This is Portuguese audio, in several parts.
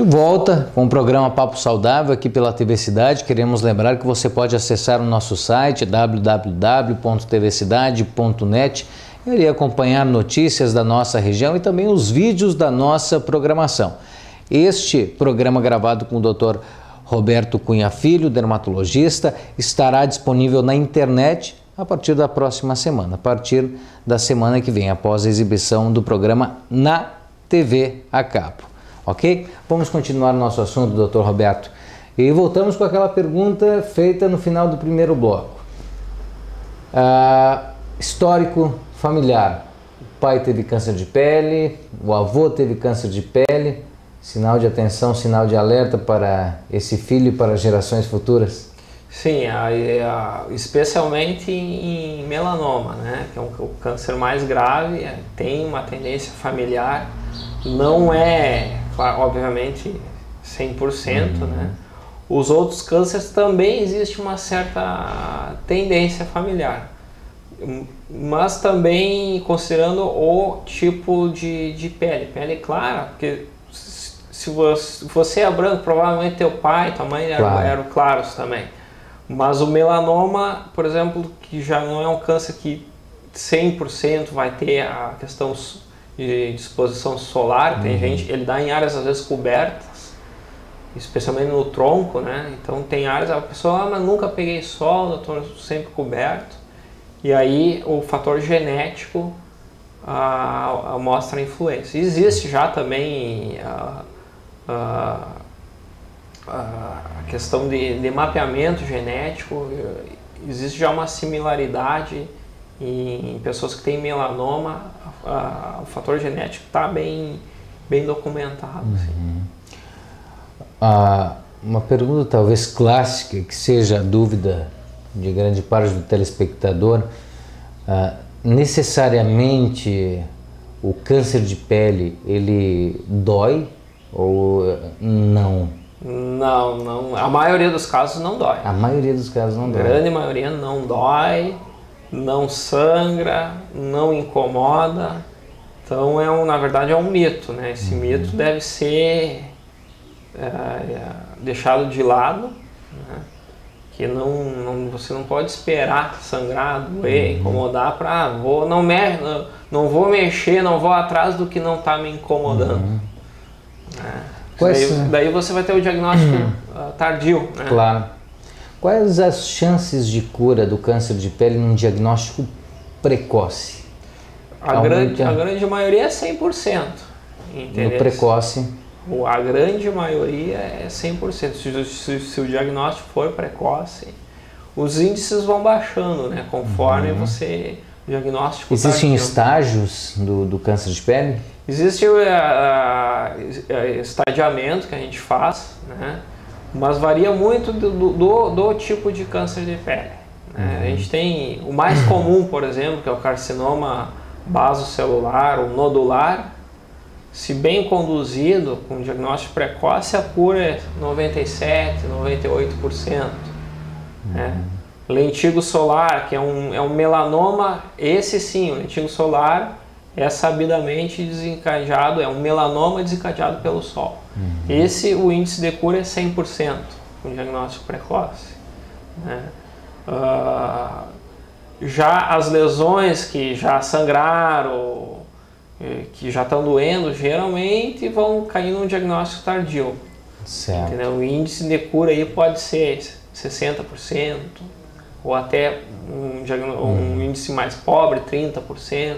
De volta com o programa Papo Saudável aqui pela TV Cidade. Queremos lembrar que você pode acessar o nosso site www.tvcidade.net e acompanhar notícias da nossa região e também os vídeos da nossa programação. Este programa gravado com o Dr. Roberto Cunha Filho, dermatologista, estará disponível na internet a partir da próxima semana, a partir da semana que vem, após a exibição do programa na TV a cabo ok? Vamos continuar nosso assunto, doutor Roberto. E voltamos com aquela pergunta feita no final do primeiro bloco. Ah, histórico familiar. O pai teve câncer de pele, o avô teve câncer de pele. Sinal de atenção, sinal de alerta para esse filho e para gerações futuras? Sim, a, a, especialmente em melanoma, né, que é um, o câncer mais grave, é, tem uma tendência familiar, não é obviamente 100%, uhum. né? Os outros cânceres também existe uma certa tendência familiar, mas também considerando o tipo de, de pele, pele clara, porque se você, você é branco, provavelmente teu pai, tua mãe eram, claro. eram claros também. Mas o melanoma, por exemplo, que já não é um câncer que 100% vai ter a questão de exposição solar, tem uhum. gente, ele dá em áreas às vezes cobertas, especialmente no tronco, né? Então tem áreas, a pessoa, ah, mas nunca peguei sol, estou sempre coberto. E aí o fator genético ah, mostra a influência. Existe já também a questão de, de mapeamento genético, existe já uma similaridade em pessoas que têm melanoma, a, o fator genético está bem, bem documentado. Assim. Uhum. Ah, uma pergunta talvez clássica, que seja a dúvida de grande parte do telespectador, ah, necessariamente o câncer de pele ele dói ou não? Não, não. A maioria dos casos não dói. A maioria dos casos não dói. A grande maioria não dói não sangra, não incomoda. Então é um, na verdade é um mito, né? Esse uhum. mito deve ser é, é, deixado de lado, né? que não, não, você não pode esperar sangrar, doer, uhum. incomodar para ah, vou não, me, não, não, vou mexer, não vou atrás do que não está me incomodando. Uhum. É. Daí, daí, você vai ter o diagnóstico uhum. tardio. Né? Claro. Quais as chances de cura do câncer de pele num diagnóstico precoce? A, grande, a grande maioria é 100%. Entendeu? No precoce? A grande maioria é 100%. Se, se, se o diagnóstico for precoce, os índices vão baixando, né? Conforme uhum. você o diagnóstico. Existem estágios do, do câncer de pele? Existe o estadiamento que a gente faz, né? Mas varia muito do, do, do tipo de câncer de pele. Né? Uhum. A gente tem o mais comum, por exemplo, que é o carcinoma basocelular ou nodular. Se bem conduzido, com diagnóstico precoce, a cura é 97, 98%. Né? Uhum. Né? Lentigo solar, que é um, é um melanoma, esse sim, o lentigo solar é sabidamente desencadeado, é um melanoma desencadeado pelo sol. Uhum. Esse, o índice de cura é 100% com diagnóstico precoce. Né? Uh, já as lesões que já sangraram, que já estão doendo, geralmente vão cair num diagnóstico tardio. Certo. Entendeu? O índice de cura aí pode ser 60%, ou até um, um uhum. índice mais pobre, 30%.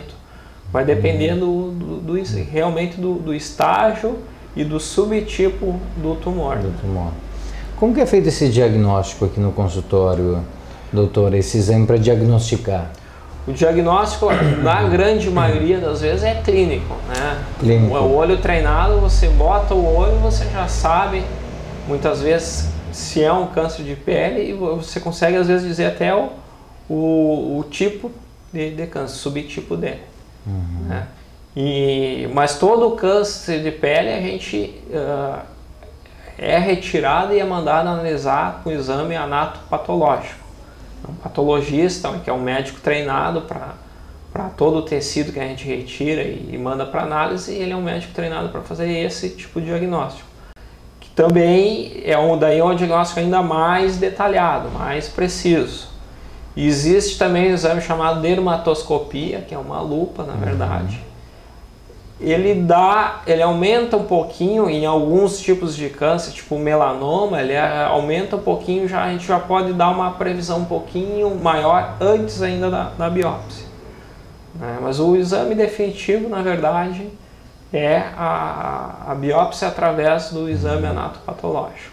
Vai depender do, do, do realmente do, do, estágio e do subtipo do tumor. Do tumor. Como que é feito esse diagnóstico aqui no consultório, doutor? Esse exame para diagnosticar? O diagnóstico, na grande maioria das vezes, é clínico. Né? Clínico. O olho treinado, você bota o olho, você já sabe, muitas vezes, se é um câncer de pele e você consegue, às vezes, dizer até o, o, o tipo de, de câncer, subtipo dele. Uhum. Né? E, mas todo o câncer de pele a gente uh, é retirado e é mandado analisar com exame anatopatológico. Um patologista, que é um médico treinado para todo o tecido que a gente retira e, e manda para análise, ele é um médico treinado para fazer esse tipo de diagnóstico. também é um, daí é um diagnóstico ainda mais detalhado, mais preciso. Existe também um exame chamado dermatoscopia, que é uma lupa, na verdade. Uhum. Ele dá, ele aumenta um pouquinho em alguns tipos de câncer, tipo melanoma, ele é, aumenta um pouquinho, já a gente já pode dar uma previsão um pouquinho maior antes ainda da, da biópsia. Né? Mas o exame definitivo, na verdade, é a, a biópsia através do exame anatopatológico.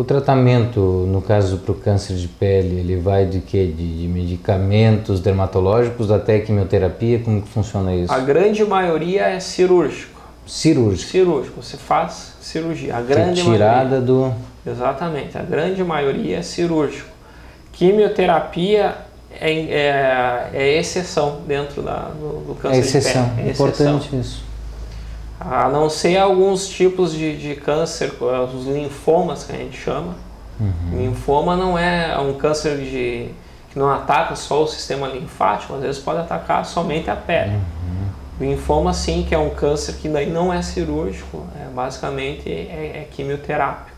O tratamento, no caso para o câncer de pele, ele vai de quê? De, de, medicamentos dermatológicos até quimioterapia? Como que funciona isso? A grande maioria é cirúrgico. Cirúrgico? Cirúrgico, você faz cirurgia. A grande Retirada maioria. do... Exatamente, a grande maioria é cirúrgico. Quimioterapia é, é, é exceção dentro da, do, do câncer é exceção. de pele. É importante isso. A não ser alguns tipos de, de câncer, os linfomas que a gente chama. Uhum. Linfoma não é um câncer de, que não ataca só o sistema linfático, às vezes pode atacar somente a pele. Uhum. Linfoma sim, que é um câncer que daí não é cirúrgico, é, basicamente é, é quimioterápico.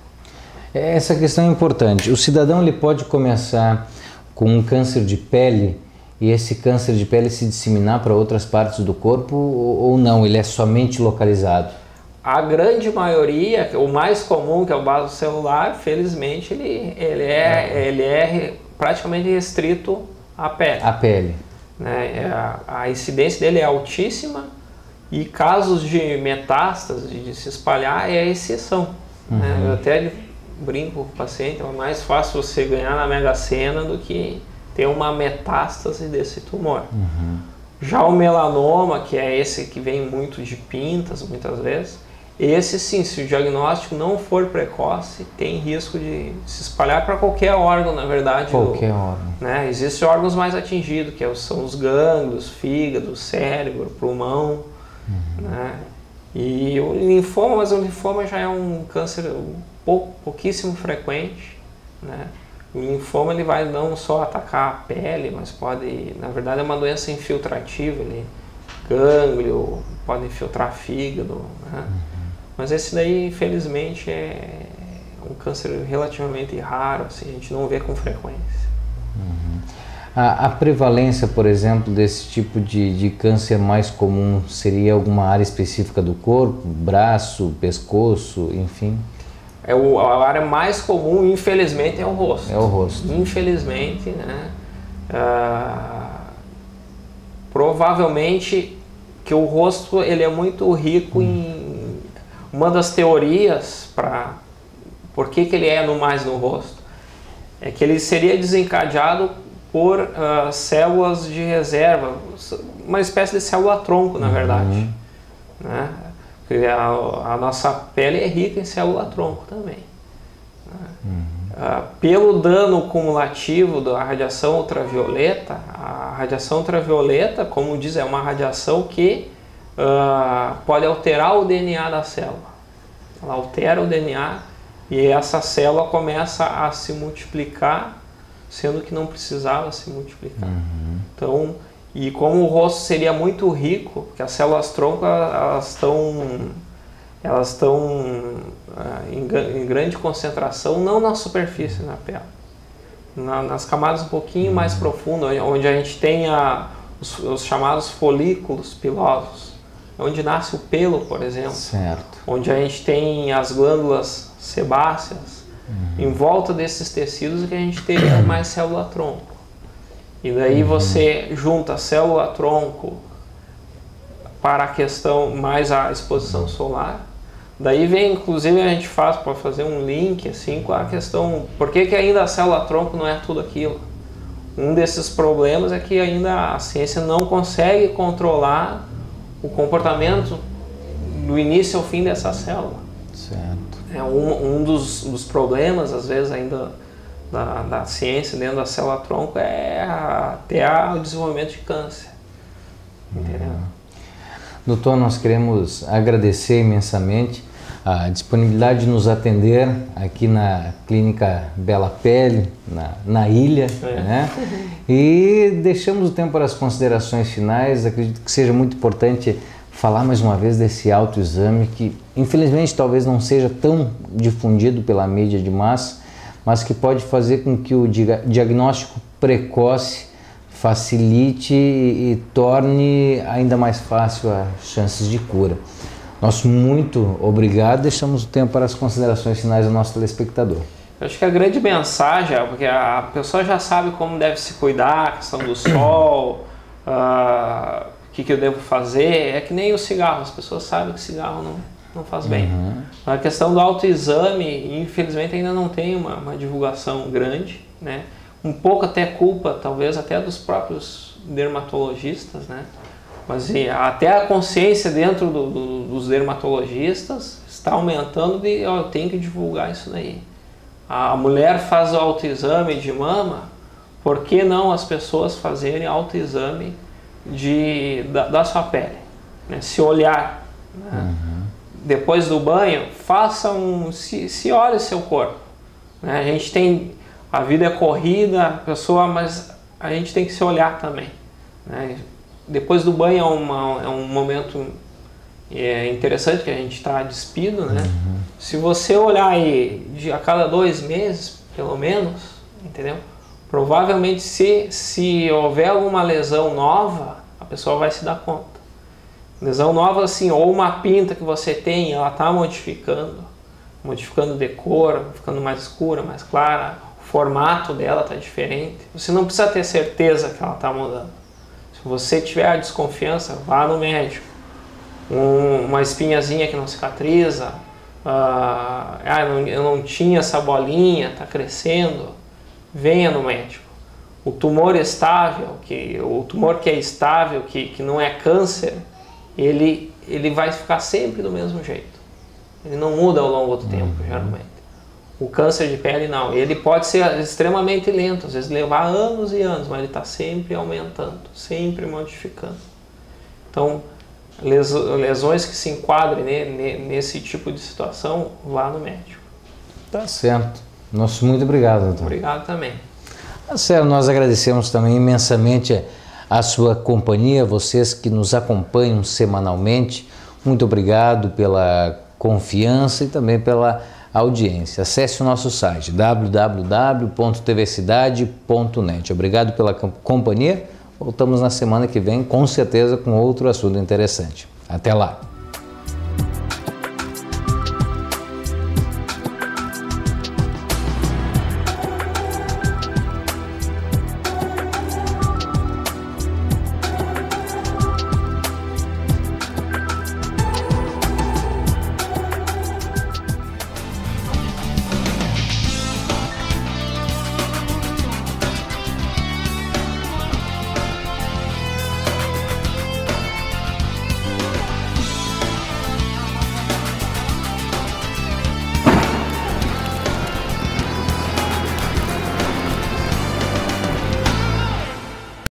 Essa questão é importante. O cidadão ele pode começar com um câncer de pele e esse câncer de pele se disseminar para outras partes do corpo ou não? Ele é somente localizado? A grande maioria, o mais comum, que é o vaso celular, felizmente ele, ele, é, é. ele é praticamente restrito à pele. A pele. Né? É, a, a incidência dele é altíssima e casos de metástase, de se espalhar, é a exceção. Né? Uhum. Né? Eu até brinco com o paciente, é mais fácil você ganhar na Mega Sena do que ter uma metástase desse tumor. Uhum. Já o melanoma, que é esse que vem muito de pintas, muitas vezes, esse sim, se o diagnóstico não for precoce, tem risco de se espalhar para qualquer órgão, na verdade. Qualquer órgão. Né? Existem órgãos mais atingidos, que são os gânglios, fígado, cérebro, pulmão. Uhum. Né? E o linfoma, mas o linfoma já é um câncer pou, pouquíssimo frequente. Né? O linfoma ele vai não só atacar a pele, mas pode, na verdade, é uma doença infiltrativa, ele gânglio, pode infiltrar fígado, né? Uhum. Mas esse daí, infelizmente, é um câncer relativamente raro, assim, a gente não vê com frequência. Uhum. A, a, prevalência, por exemplo, desse tipo de, de câncer mais comum seria alguma área específica do corpo, braço, pescoço, enfim? É o, a área mais comum, infelizmente, é o rosto. É o rosto. Infelizmente, né? Ah, provavelmente que o rosto ele é muito rico hum. em uma das teorias para por que, que ele é no mais no rosto é que ele seria desencadeado por uh, células de reserva, uma espécie de célula tronco, na verdade. Uhum. Né? A, a nossa pele é rica em célula-tronco também. Uhum. Uh, pelo dano cumulativo da radiação ultravioleta, a radiação ultravioleta, como diz, é uma radiação que uh, pode alterar o DNA da célula. Ela altera o DNA e essa célula começa a se multiplicar, sendo que não precisava se multiplicar. Uhum. Então, e como o rosto seria muito rico, porque as células tronco elas estão elas estão ah, em, em, grande concentração, não na superfície na pele, na, nas camadas um pouquinho mais profundas, onde a gente tem a, os, os, chamados folículos pilosos, onde nasce o pelo, por exemplo, certo. onde a gente tem as glândulas sebáceas, uhum. em volta desses tecidos que a gente teria mais célula tronco. E daí uhum. você junta célula-tronco para a questão mais a exposição solar. Daí vem, inclusive a gente faz para fazer um link assim com a questão, por que, que ainda a célula-tronco não é tudo aquilo? Um desses problemas é que ainda a ciência não consegue controlar o comportamento do início ao fim dessa célula. Certo. É um, um dos, dos problemas, às vezes, ainda da, da ciência dentro da célula-tronco é até o desenvolvimento de câncer. Entendeu? Uhum. Doutor, nós queremos agradecer imensamente a disponibilidade de nos atender aqui na Clínica Bela Pele, na, na ilha, é. né? E deixamos o tempo para as considerações finais. Acredito que seja muito importante falar mais uma vez desse autoexame que, infelizmente, talvez não seja tão difundido pela mídia de massa, mas que pode fazer com que o diagnóstico precoce facilite e torne ainda mais fácil as chances de cura. Nosso muito obrigado. Deixamos o tempo para as considerações finais do nosso telespectador. Eu acho que a grande mensagem é porque a pessoa já sabe como deve se cuidar, a questão do sol, uh, o que, que eu devo fazer. É que nem o cigarro, as pessoas sabem que cigarro não, não faz bem. Uhum. A questão do autoexame, infelizmente, ainda não tem uma, uma divulgação grande, né? Um pouco até culpa, talvez, até dos próprios dermatologistas, né? Mas até a consciência dentro do, do, dos dermatologistas está aumentando de ó, eu tenho que divulgar isso daí. A mulher faz o autoexame de mama, por que não as pessoas fazerem autoexame de, da, da sua pele? Né? Se olhar. Né? Uhum. Depois do banho, faça um. Se, se olhe seu corpo. Né? A gente tem. A vida é corrida, a pessoa, mas a gente tem que se olhar também. Né? depois do banho é, uma, é um momento é interessante que a gente está despido, né? Uhum. Se você olhar aí de a cada dois meses, pelo menos, entendeu? Provavelmente se, se houver alguma lesão nova, a pessoa vai se dar conta. Lesão nova assim, ou uma pinta que você tem, ela está modificando, modificando de cor, ficando mais escura, mais clara, o formato dela está diferente. Você não precisa ter certeza que ela está mudando se você tiver a desconfiança, vá no médico. Um, uma espinhazinha que não cicatriza, uh, ah, não, eu não tinha essa bolinha, está crescendo, venha no médico. O tumor estável, que, o tumor que é estável, que, que não é câncer, ele, ele vai ficar sempre do mesmo jeito. Ele não muda ao longo do tempo, uhum. geralmente. O câncer de pele não. Ele pode ser extremamente lento, às vezes levar anos e anos, mas ele está sempre aumentando, sempre modificando. Então, lesões que se enquadrem nesse tipo de situação, vá no médico. Tá certo. Nosso muito obrigado, doutor. Obrigado também. Tá certo, nós agradecemos também imensamente a sua companhia, vocês que nos acompanham semanalmente. Muito obrigado pela confiança e também pela audiência. Acesse o nosso site www.tvcidade.net. Obrigado pela companhia. Voltamos na semana que vem, com certeza, com outro assunto interessante. Até lá!